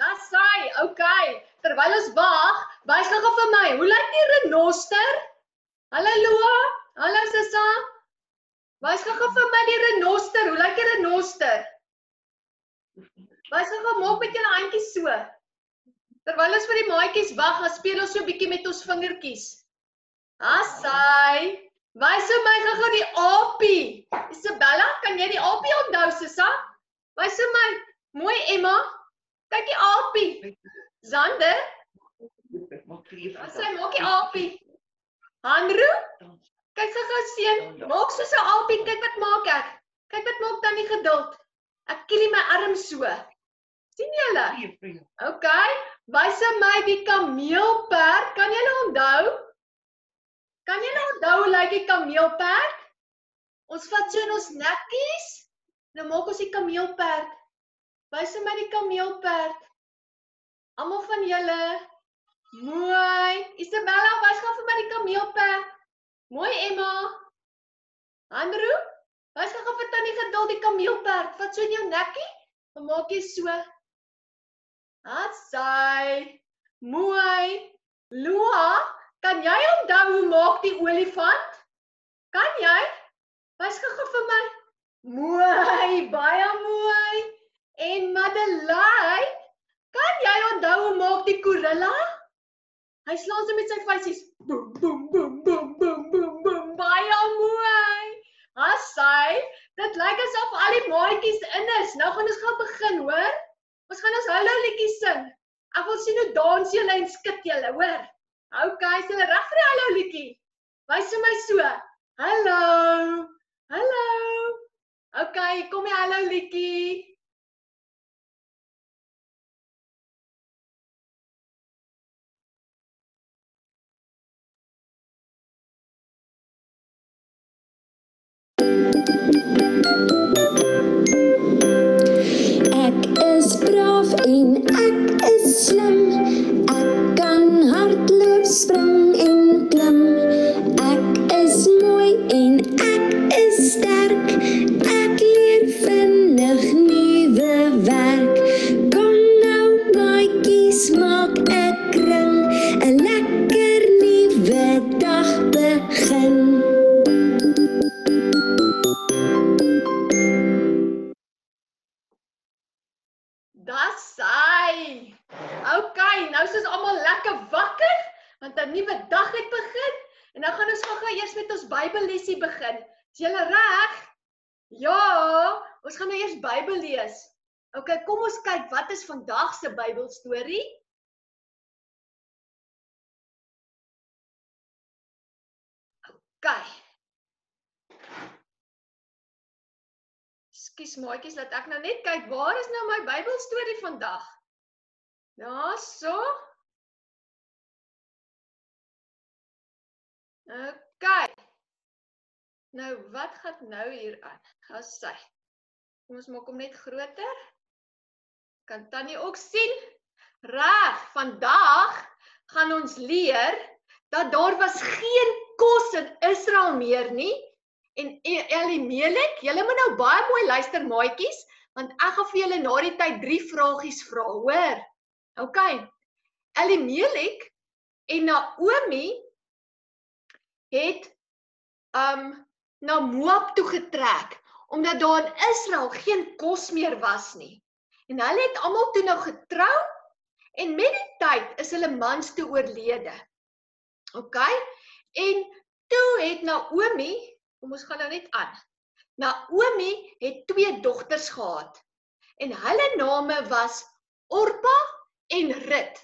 Dis sy. Okay. Terwyl ons wag, wys gou vir my. Hoe lyk die renoster? Hallo Loa. Hallo Sissa. Wys gou vir my die renoster. Hoe lyk die renoster? Wys gou maak met julle handjies so. Terwyl ons vir die maatjies wag, gaan speel ons so 'n bietjie met ons vingertjies. Assai. Wys vir my gou die aapie. Isabella, kan jy die aapie onthou, Sissa? Wys vir my. Mooi Emma. Kyk die aapie. Zander, sy maak die aapie. Hanro, kyk gou-gou seun. Maak soos 'n aapie. Kyk wat maak ek. Kyk wat maak tannie geduld. Ek kielie my arm so. sien julle? OK. Wys my die kameelperd. Kan julle onthou? Kan julle onthou hoe lyk die kameelperd? Ons vat so in ons nekkies. Nou maak ons die kameelperd. Wys vir my die kameelperd. Almal van julle. Mooi. Isabella, wys gou vir my die kameelperd. Mooi Emma. Andrew, wys gou vir tannie geduld die kameelperd. Vat so in jou nekkie. Maak jy so. Hatsai. Mooi. Loa, kan jy onthou hoe maak die olifant? Kan jy? Wys gou vir my. Mooi, baie mooi. En Madeleine, kan jy onthou hoe maak die gorilla? Hy slaan so met sy vuisies. Boem boem boem boem boem boem boem. Baie mooi. Hassai, dit lyk asof al die maatjies in is. Nou gaan ons gou begin, hoor? Ons gaan ons hallo liedjie sing. Ek wil sien hoe dans julle en skud julle, hoor? OK, is julle reg vir die hallo liedjie? Wys vir my so. Hallo. Hallo. OK, kom die hallo liedjie. Bybelstorie? OK. Skus maatjies, laat ek nou net kyk waar is nou my Bybelstorie vandag? Daarso. OK. Nou wat gaan nou hier aan? Gaan sy. Kom ons maak hom net groter. Kan Tannie ook sien? Reg, vandag gaan ons leer dat daar was geen kos in Israel meer nie En Elimelek, julle moet nou baie mooi luister maatjies, want ek gaan vir julle na die tyd drie vragies vra, hoor? OK. Elimelek en Naomi het um na Moab toe getrek omdat daar in Israel geen kos meer was nie. En hulle het almal toe nou getrou en met die tyd is hulle mans toe oorlede. OK? En toe het Naomi Kom ons gaan nou net aan. Naomi het twee dogters gehad en hulle name was Orpa en Rut.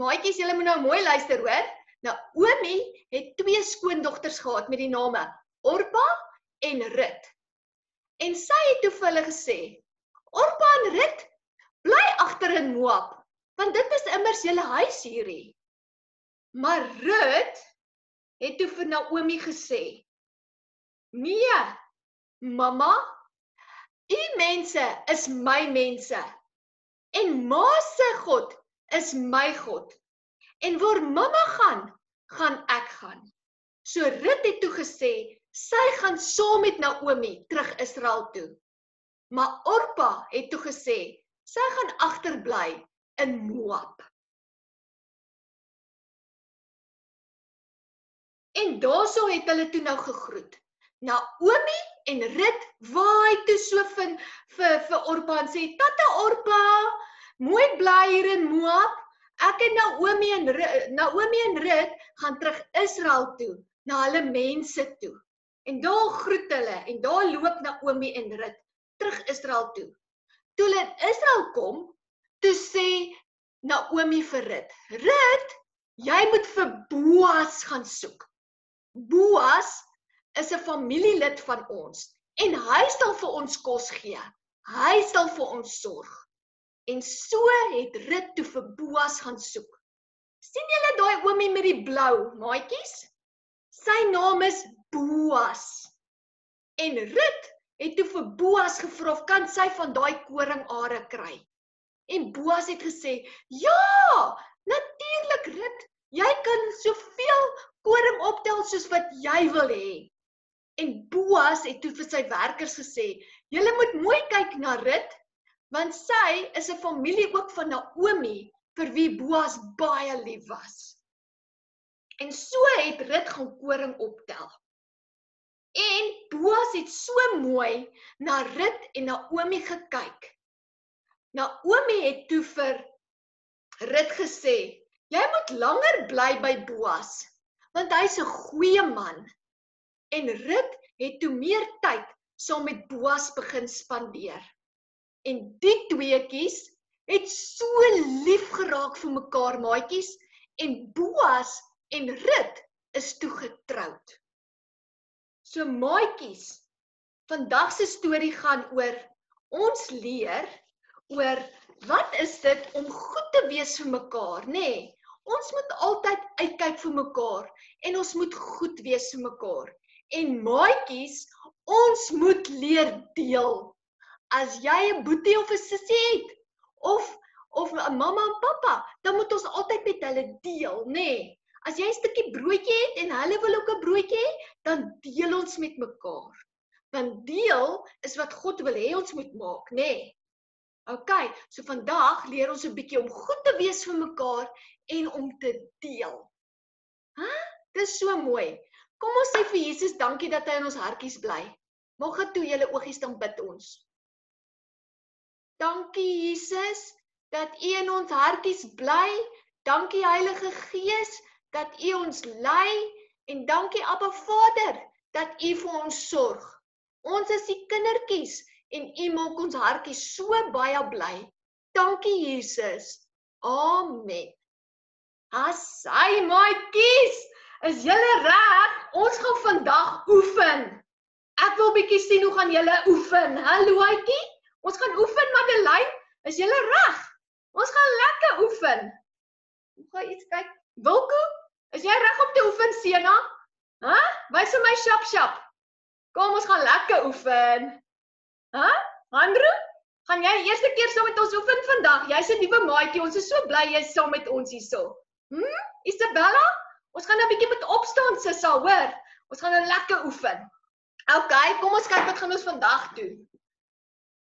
Maatjies, julle moet nou mooi luister, hoor? Naomi het twee skoondogters gehad met die name Orpa en Rut. En sy het toe vir hulle gesê: "Orpa en Rut, bly agter in Moab, want dit is immers julle huis hierdie." Maar Rut het toe vir Naomi gesê: Nee. Mamma, u mense is my mense. En ma se God is my God. En waar mamma gaan, gaan ek gaan. So Rut het toe gesê sy gaan saam met Naomi terug Israel toe. Maar Orpa het toe gesê sy gaan agterbly in Moab. En daarso het hulle toe nou gegroet. Naomi en Rut waai toe so vir vir vir Orpa en sê: "Tatta Orpa, mooi bly hier in Moab. Ek en Naomi en Naomi en Rut gaan terug Israel toe, na hulle mense toe." En daar groet hulle en daar loop Naomi en Rut terug Israel toe. Toe hulle in Israel kom, toe sê Naomi vir Rut: "Rut, jy moet vir Boas gaan soek." Boas is 'n familielid van ons en hy sal vir ons kos gee. Hy sal vir ons sorg. En so het Rut toe vir Boas gaan soek. sien julle daai oomie met die blou maatjies? Sy naam is Boas. En Rut het toe vir Boas gevra of kan sy van daai koringare kry. En Boas het gesê: "Ja, natuurlik Rut, jy kan soveel koring optel soos wat jy wil hê. En Boas het toe vir sy werkers gesê: "Julle moet mooi kyk na Rut, want sy is 'n familie ook van Naomi vir wie Boas baie lief was." En so het Rut gaan koring optel. En Boas het so mooi na Rut en Naomi gekyk. Naomi het toe vir Rut gesê: "Jy moet langer bly by Boas." want hy's 'n goeie man. En Rut het toe meer tyd saam met Boas begin spandeer. En die tweeetjies het so lief geraak vir mekaar, maatjies, en Boas en Rut is toe getroud. So maatjies, vandag se storie gaan oor ons leer oor wat is dit om goed te wees vir mekaar, nê? Nee, Ons moet altyd uitkyk vir mekaar en ons moet goed wees vir mekaar. En maatjies, ons moet leer deel. As jy 'n boetie of 'n sussie het of of 'n mamma en pappa, dan moet ons altyd met hulle deel, nê? Nee. As jy 'n stukkie broodjie het en hulle wil ook 'n broodjie hê, dan deel ons met mekaar. Want deel is wat God wil hê ons moet maak, nê? Nee. OK, so vandag leer ons 'n bietjie om goed te wees vir mekaar en om te deel. Hæ? Dis so mooi. Kom ons sê vir Jesus dankie dat hy in ons hartjies bly. Mag dit toe julle oogies dan bid ons. Dankie Jesus dat U in ons hartjies bly. Dankie Heilige Gees dat U ons lei en dankie Abba Vader dat U vir ons sorg. Ons is die kindertjies en U maak ons hartjies so baie bly. Dankie Jesus. Amen. Asai maatjies, is julle reg? Ons gaan vandag oefen. Ek wil bietjie sien hoe gaan julle oefen. Hallo aitjie. Ons gaan oefen Madeleine. Is julle reg? Ons gaan lekker oefen. Hoe gaan iets kyk? Wilko, is jy reg om te oefen Sena? Hæ? Wys vir my shap shap. Kom ons gaan lekker oefen. Hæ? Andrew? Gaan jy eerste keer saam met ons oefen vandag? Jy's 'n nuwe maatjie. Ons is so bly jy's saam met ons hierso. Hm? Isabella? Ons gaan nou 'n bietjie met opstaan sissa, hoor? Ons gaan nou lekker oefen. OK, kom ons kyk wat gaan ons vandag doen.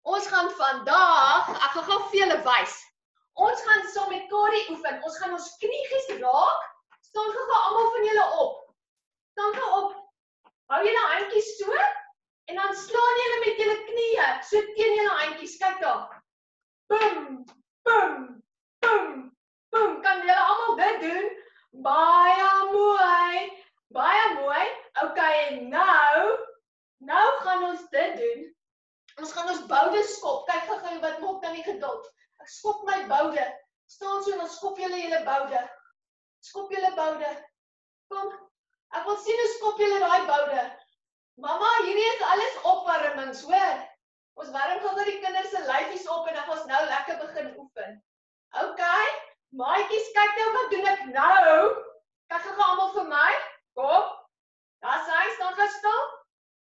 Ons gaan vandag, ek gaan gou vir julle wys. Ons gaan saam met Kari oefen. Ons gaan ons kniegies raak. Staan gou almal van julle op. Staan gou op. Hou julle handjies so. En dan slaan julle met julle knieë so teen julle handjies. Kyk daar. Bum, bum, bum, bum. Kan julle almal dit doen? Baie mooi. Baie mooi. Okay, en nou, nou gaan ons dit doen. Ons gaan ons boude skop. Kyk gou wat maak dan die geduld. Ek skop my boude. Staan so en dan skop julle julle boude. Skop julle boude. Kom. Ek wil sien hoe skop julle daai boude. Mamma, hierdie is alles opwarmings, hoor. Ons warm gou die kinders se lyfies op en dan gaan ons nou lekker begin oefen. OK. Maatjies, kyk nou wat doen ek nou? Kyk gou almal vir my. Kom. Daar's hy, staan gou stil.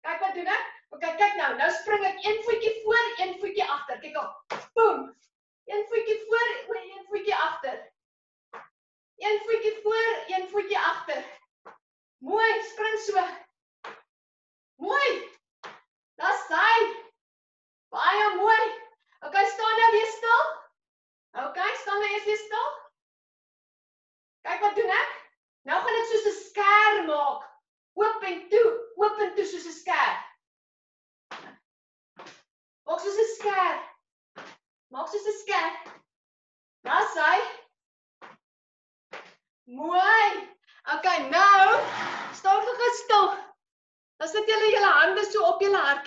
Kyk wat doen ek? OK, kyk nou. Nou spring ek een voetjie voor, een voetjie agter. Kyk op. Boom. Een voetjie voor, een voetjie agter. Een voetjie voor, een voetjie agter. Mooi, spring so. Mooi. Dis hy. Baie mooi. Okay, staan nou weer stil. Okay, staan nou eers weer stil. Kyk wat doen ek?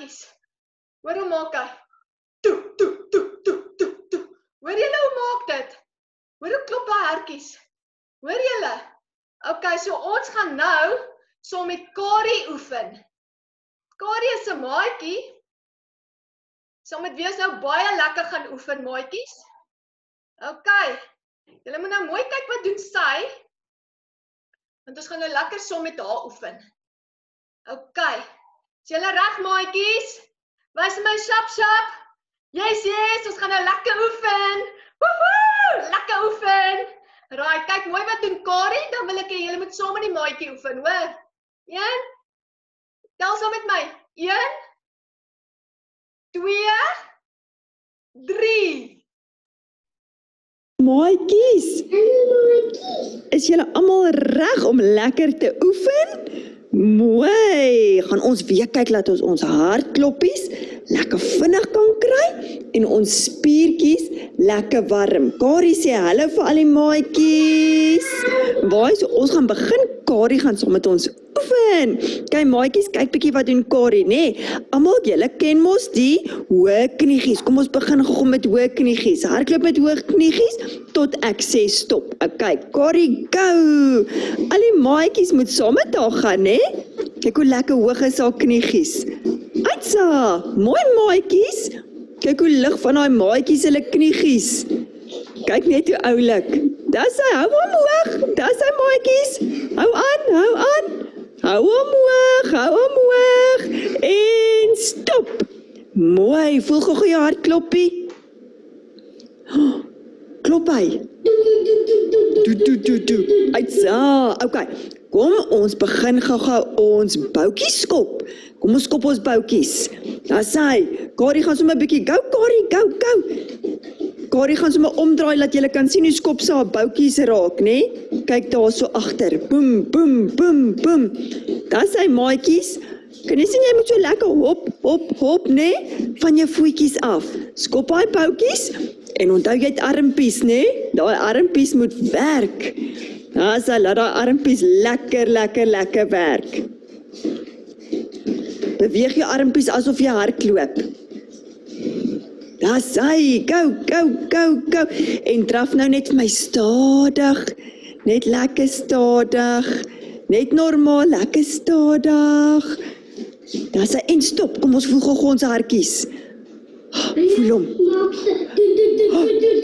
Hartjies. Hoor hoe maak hy? Toe, toe, toe, toe, toe, toe. Hoor julle hoe maak dit? Hoor hoe klop hy hartjies? Hoor julle? Okay, so ons gaan nou saam so met Kari oefen. Kari is 'n maatjie. Saam so met wie ons nou baie lekker gaan oefen, maatjies. Okay. Julle moet nou mooi kyk wat doen sy. Want ons gaan nou lekker saam so met haar oefen. OK. Is julle reg maatjies? Wys my shop shop. Yes, yes, ons gaan nou lekker oefen. Woohoo! Lekker oefen. Raai, kyk mooi wat doen Kari, dan wil ek hê julle moet saam met die maatjie oefen, hoor? 1 Tel saam met my. 1 2 3 Maatjies. Hallo maatjies. Is julle almal reg om lekker te oefen? Mooi. Gaan ons weer kyk laat ons ons hartkloppies lekker vinnig kan kry en ons spiertjies lekker warm. Kari sê hallo vir al die maatjies. Waar is ons gaan begin? Kari gaan saam met ons oefen. Kyk maatjies, kyk bietjie wat doen Kari, nê? Nee, Almal julle ken mos die hoë kniegies. Kom ons begin gou met hoë kniegies. Hardloop met hoë kniegies tot ek sê stop. Okay, Kari go. Al die maatjies moet saam met haar gaan? Nee? Kyk hoe lekker hoog is haar kniegies. Aitsa, mooi maatjies. Kyk hoe lig van daai maatjies hulle kniegies. Kyk net hoe oulik. Dis hy, hou hom hoog. Dis hy maatjies. Hou aan, hou aan. Hou hom hoog, hou hom hoog. En stop. Mooi, voel gou gou jou hart kloppie. Klop hy. Toe toe toe toe. Aitsa, okay. Kom ons begin gou-gou ons boutjies skop. Kom ons skop ons boutjies. Daar sê, Kari gaan sommer 'n bietjie gou, Kari, gou, gou. Kari gaan sommer omdraai dat jy kan sien hoe skop sy haar boutjies raak, nê? Nee? Kyk daar so agter. Boem, boem, boem, boem. Daar sê maatjies, kan jy sien jy moet so lekker hop, hop, hop, nê? Nee? Van jou voetjies af. Skop daai boutjies en onthou jy het armpies, nê? Nee? Daai armpies moet werk. Daar sal laat daai armpies lekker lekker lekker werk. Beweeg jou armpies asof jy hardloop. Daar sê, go, go, go, go en draf nou net vir my stadig. Net lekker stadig. Net normaal, lekker stadig. Daar sê en stop. Kom ons voel gou ons hartjies. Voel hom.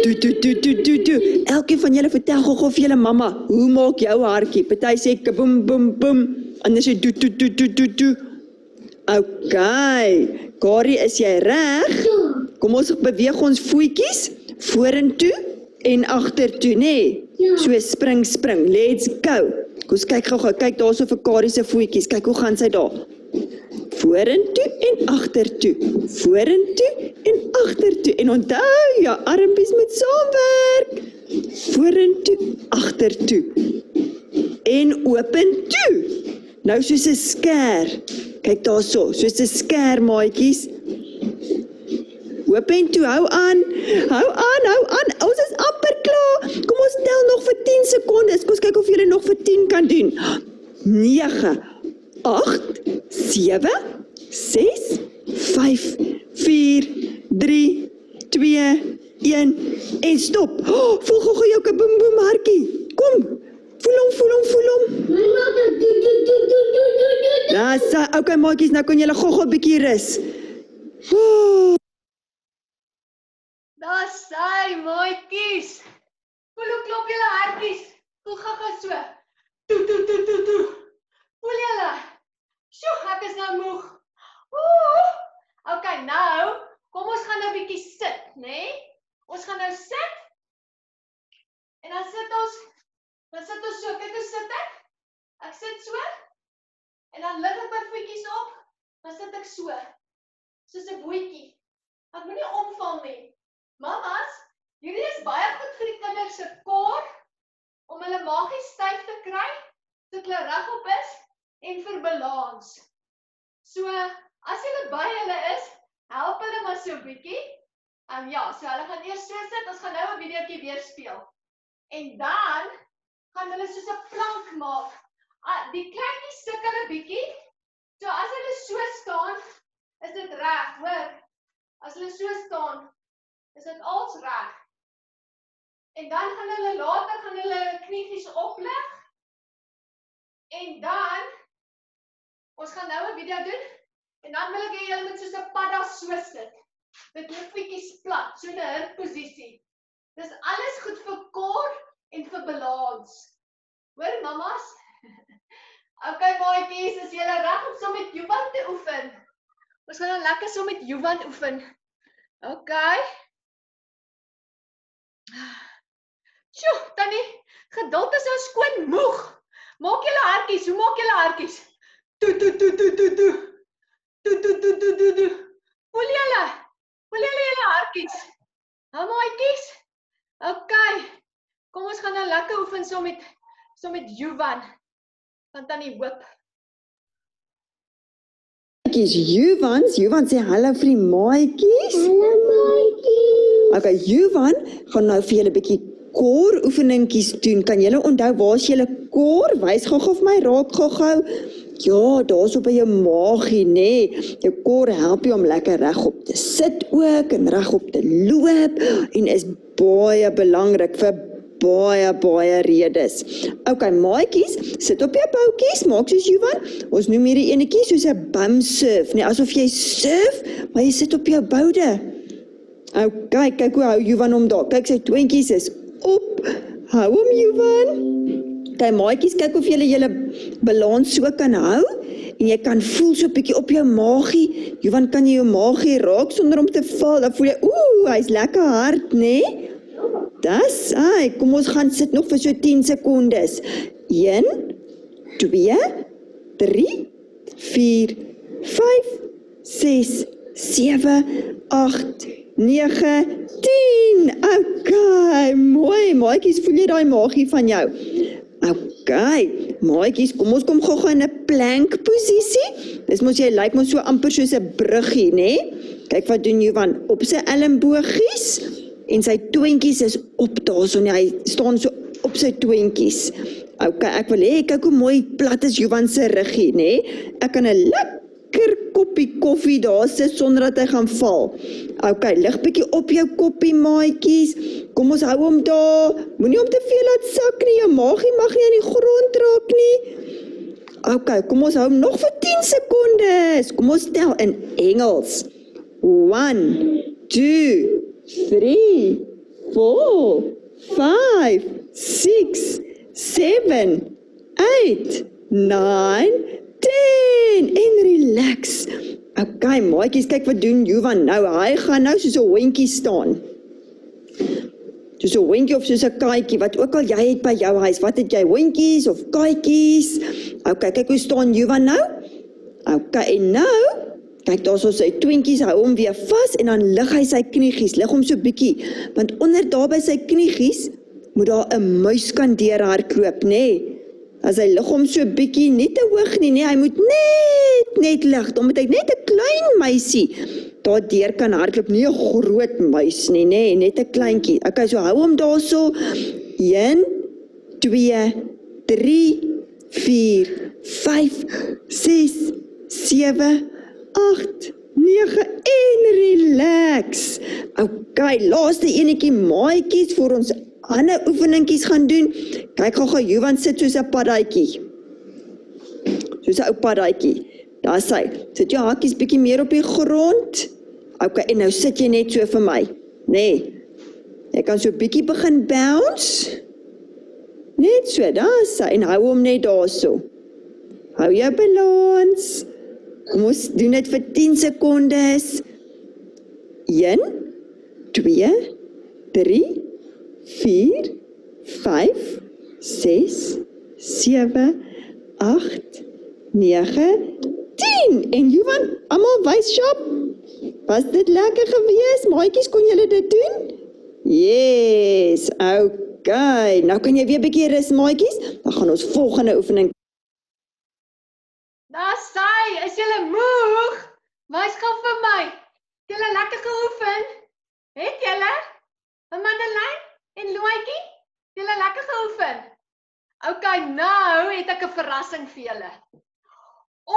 Toe toe toe toe toe toe. Elkeen van julle vertel gou vir julle mamma, hoe maak jou hartjie? Party sê boem boem boem. Ander sê toe toe toe toe toe toe. OK. Kari, is jy reg? Kom ons beweeg ons voetjies vorentoe en agtertoe, nê? Nee? Ja. So spring spring. Let's go. Kom ons kyk gou-gou. Kyk daarso vir Kari se voetjies. Kyk hoe gaan sy daar. Vorentoe en agtertoe. Vorentoe en agtertoe. En onthou, jou armpies moet saamwerk. Vorentoe, agtertoe. En opentoe. Nou soos 'n skêr. Kyk daarso, soos 'n skêr maatjies. Hoop en toe hou aan. Hou aan, hou aan. Ons is amper klaar. Kom ons tel nog vir 10 sekondes. Kom ons kyk of jy nog vir 10 kan doen. 9 8 7 6 5 4 3 2 1 en stop. Oh, voel gou jou kaboom boom hartjie. Kom. Voel hom, voel hom, voel hom. Dis, okay maatjies, nou kan julle gou-gou 'n bietjie rus. Oh. Daar sy maatjies. Voel hoe klop julle hartjies. Voel gaga so. Toe toe toe toe toe. Voel julle? Sjoe, ek is nou moeg. Ooh. Okay, nou, kom ons gaan nou 'n bietjie sit, né? Nee? Ons gaan nou sit. En dan sit ons dan sit ons so, kyk hoe sit ek? Ek sit so. En dan lig ek my voetjies op. Dan sit ek so. Soos 'n bootjie. Ek moenie omval nie. Mamas, hierdie is baie goed vir die kinders se kor om hulle maagie styf te kry, sodat hulle regop is en vir balans. So, as hulle by hulle is, help hulle maar so 'n bietjie. Um ja, so hulle gaan eers so sit. Ons gaan nou 'n videoetjie weer speel. En dan gaan hulle soos 'n plank maak. Ah, die kleintjies sukkel 'n bietjie. So as hulle so staan, is dit reg, hoor? As hulle so staan, is dit als reg. En dan gaan hulle later gaan hulle kniefies oplig. En dan ons gaan nou 'n video doen en dan wil ek hê julle moet soos 'n padda so sit. Met heupietjies plat, so 'n hurkposisie. Dis alles goed vir kor en vir balans. Hoor mammas? Okay maatjies, is julle reg om saam met Johan te oefen? Ons gaan nou lekker saam met Johan oefen. Okay. Sjoe, tannie, geduld is ou skoon moeg. Maak julle hartjies, hoe maak julle hartjies? Toe toe toe toe toe toe. Toe toe toe toe toe toe. Voel julle? Voel julle julle hartjies? Hou maatjies. Okay. Kom ons gaan nou lekker oefen saam met saam met Johan. Van tannie Hoop. Maatjies, Juvans, Juvan sê hallo vir die maatjies. Hallo maatjie. Okay, Juvan gaan nou vir julle 'n bietjie kor oefeningkies doen. Kan julle onthou waar is julle kor? Wys gou-gou vir my, raak gou-gou. Ja, daar's op by jou maagie, nê. Nee. Jou kor help jou om lekker regop te sit ook en regop te loop en is baie belangrik vir baie baie redes. OK, maatjies, sit op jou boutjies, maak soos Johan. Ons noem hierdie enetjie soos 'n bum surf, nee, asof jy surf, maar jy sit op jou boude. OK, kyk hoe hou Johan hom daar. Kyk sy tweentjies is op. Hou hom Johan. Kyk maatjies, kyk of jy julle balans so kan hou en jy kan voel so 'n bietjie op jou maagie. Johan, kan jy jou maagie raak sonder om te val? Dan voel jy, ooh, hy's lekker hard, né? Nee? Das, ai, kom ons gaan sit nog vir so 10 sekondes. 1 2 3 4 5 6 7 8 9 10. Okay, mooi. Maatjies, voel jy daai maagie van jou? Okay, maatjies, kom ons kom gou-gou in 'n plank posisie. Dis mos jy lyk mos so amper soos 'n bruggie, nê? Nee? Kyk wat doen Johan op sy elmbogies en sy tweentjies is op daarson hy staan so op sy tweentjies. OK, ek wil hê kyk hoe mooi plat is Johan se ruggie, nê? Nee? Ek kan 'n lekker koppie koffie daar sit sonder dat hy gaan val. OK, lig bietjie op jou koppie maatjies. Kom ons hou hom daar. Moenie hom te veel laat sak nie. Jou maagie mag nie aan die grond raak nie. OK, kom ons hou hom nog vir 10 sekondes. Kom ons tel in Engels. 1 2 three, four, five, six, seven, eight, nine, ten en relax. Okay, maatjies, kyk wat doen Johan nou. Hy gaan nou soos 'n hondjie staan. Soos 'n hondjie of soos 'n katjie, wat ook al jy het by jou huis. Wat het jy, hondjies of katjies? Okay, kyk hoe staan Johan nou. Okay, en nou Kyk daar's ons sy tweentjies hou hom weer vas en dan lig hy sy kniegies, lig hom so bietjie, want onder daar by sy kniegies moet daar 'n muis kan deurhardloop, nê? Nee. As hy lig hom so bietjie, nie te hoog nie, nee, hy moet net net lig, dan moet hy net 'n klein muisie daar deur kan hardloop, nie 'n groot muis nie, nê, nee, net 'n kleintjie. Okay, so hou hom daarso. 1 2 3 4 5 6 7 8 9 en relax. OK, laaste enetjie maatjies vir ons ander oefeningkies gaan doen. Kyk gou-gou Johan sit soos 'n paddaatjie. Soos 'n ou paddaatjie. Daar sê, sit jou hakkies bietjie meer op die grond. OK, en nou sit jy net so vir my, nê? Nee. Jy kan so bietjie begin bounce. Net so, daar sê en hou hom net daarso. Hou jou balans. Kom ons doen dit vir 10 sekondes. 1 2 3 4 5 6 7 8 9 10 en Johan, almal wys skop. Was dit lekker geweest? Maatjies, kon julle dit doen? Yes. Okay. Nou kan jy weer 'n bietjie rus, maatjies. Dan gaan ons volgende oefening Daar sy, is julle moeg? Wys gou vir my. Julle lekker 'n verrassing vir julle.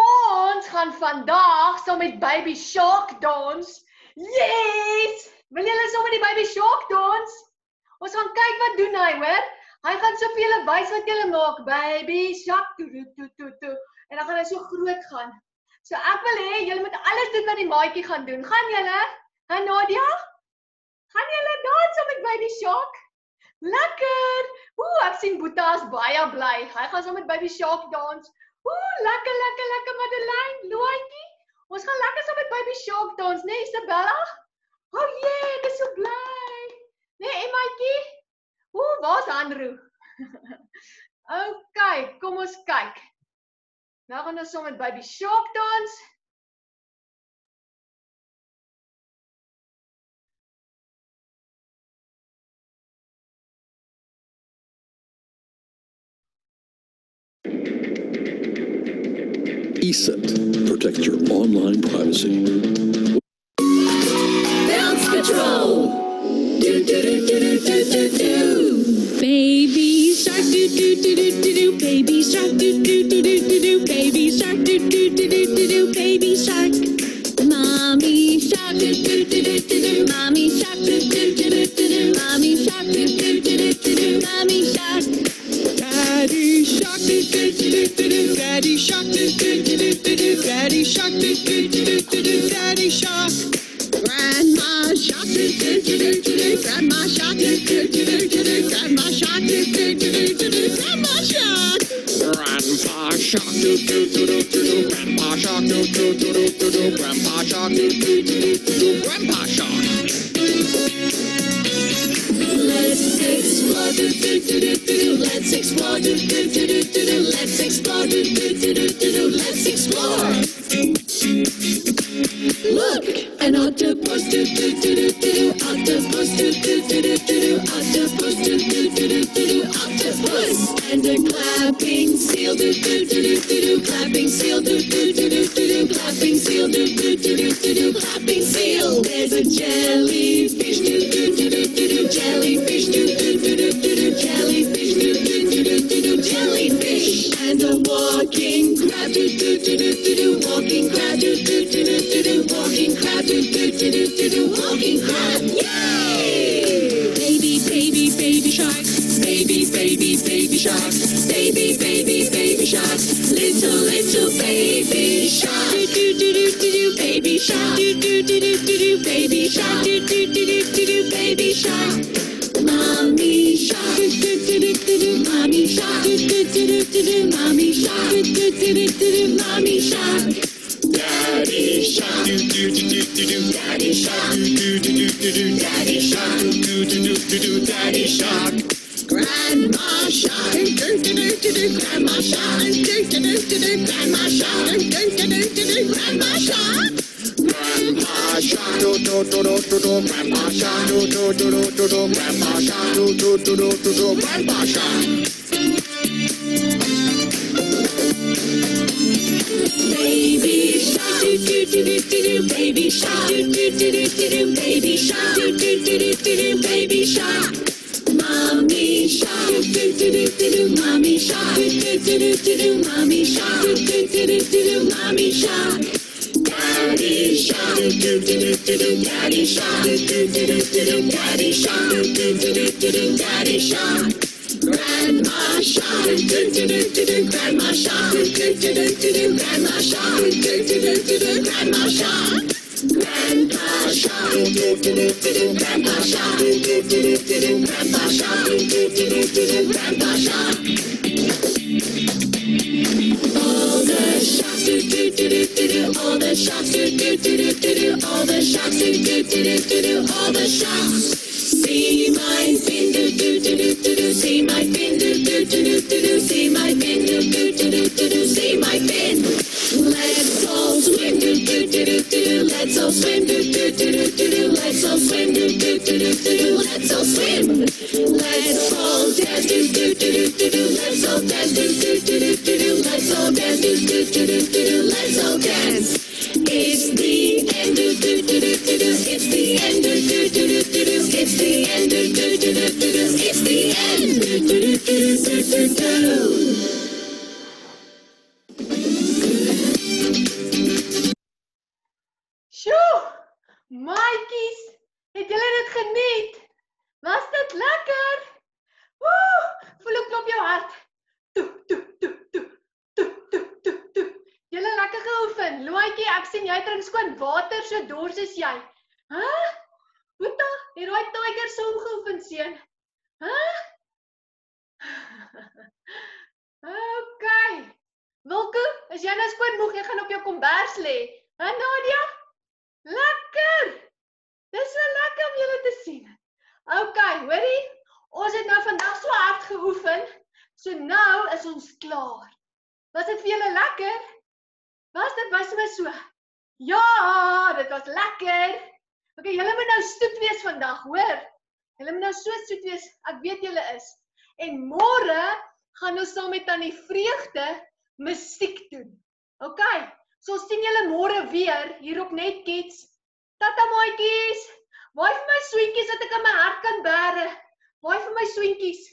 Ons gaan vandag saam met Baby Shark dans. Yes! Wil julle saam met die Baby Shark dans? Ons gaan kyk wat doen hy, hoor? Hy gaan so vir julle wys wat julle maak, Baby Shark. Toe, toe, toe, toe. En dan gaan hy so groot gaan. So ek wil hê julle moet alles doen wat die maatjie gaan doen. Gaan julle? Ha Nadia? Gaan julle dans saam met Baby Shark? Lekker. Ooh, ek sien Boeta is baie bly. Hy gaan saam met Baby Shark dans. Ooh, lekker, lekker, lekker Madeleine, Loetjie. Ons gaan lekker saam met Baby Shark dans, né, nee, Isabella? Oh jee, ek is so bly. Né, nee, Emmaatjie? Ooh, waar's Andrew? OK, kom ons kyk. Nou gaan ons saam met Baby Shark dans. ESET. Protect your online privacy. Bounce Patrol. Do do do do do do do. Baby shark do do do do do do. Baby shark do do do do do do. Baby shark do do do do do do. Baby shark. Mommy shark do do do do do do. Mommy shark do do do do do do. Mommy shark do do do do do do. Mommy shark. Daddy shark. Daddy shark. Daddy shark. Daddy shark. Grandma shark. Grandma shark. Grandma shark. Grandma shark. Grandpa shark do do. Grandpa shark. Grandpa shark. Grandpa shark explore. Let's explore. Let's explore. Let's explore. Look, an octopus. Octopus. Octopus. Octopus. And a clapping seal. do Clapping seal. Clapping seal. Clapping seal. There's a jellyfish. Walking crab, yay! Baby, baby, baby shark. Baby, baby, baby shark. Baby, baby, baby shark. Little, little baby shark. Do do do do do do. Baby shark. Do do do do do do. Baby shark. Do do do do do do. Baby shark. Mommy shark. Do do do do do do. Mommy shark. Do do do do do do. Mommy shark. Do do do do do. Mommy shark. Daddy shark. Do do do do do. Daddy shark. Grandma shark. Do do do do. Grandma shark. Do do do do. Grandma shark. Do do do do. Grandma shark. Grandpa shark, do do. Grandpa shark, do do do do. Grandpa shark. Baby shark. Baby shark. Baby shark. Mommy shark. Mommy shark. Mommy shark. Daddy shark. Daddy shark. Daddy shark. Daddy shark. Grandma shark, do do do do. Grandma shark, do do do do. Grandma shark, do do do do. Grandma shark. Grandpa shark, do do do do do. Grandpa shark, do do do do do. Grandpa shark, do do do do do. Grandpa shark. All the sharks do do do do do do. All the sharks do do do do do do. All the sharks do do do do do do. All the sharks. See my fin do do do do. See my fin do do do do do do. See my fin do do do do do do. See my fin. Let's all swim do do do do. Let's all swim do do do do do. Let's all swim do do do do do. Let's all swim. Let's all dance do do do do. Let's all dance do do do do do. Let's all dance do do do do. Let's all dance. It's the end do do do do do. It's the end do do do do. It's the end do do do vir julle lekker? Was dit was my so? Ja, dit was lekker. Okay, julle moet nou stoet wees vandag, hoor? Julle moet nou so stoet wees. Ek weet julle is. En môre gaan ons saam met Tannie Vreugde musiek doen. Okay. So sien julle môre weer hier op Netkids. Tata maatjies. Waai vir my swentjies dat ek in my hart kan bære. Waai vir my swentjies.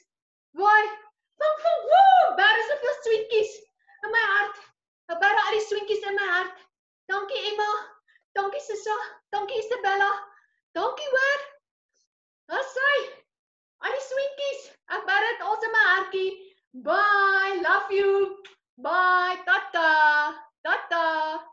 Waai. Vang woe, bære soveel swentjies in my hart. Ek bære al die swentjies in my hart. Dankie Emma. Dankie Sissa. Dankie Isabella. Dankie hoor. Dis sy. Al die swentjies. Ek bære dit in my hartjie. Bye. Love you. Bye. Tata. Tata.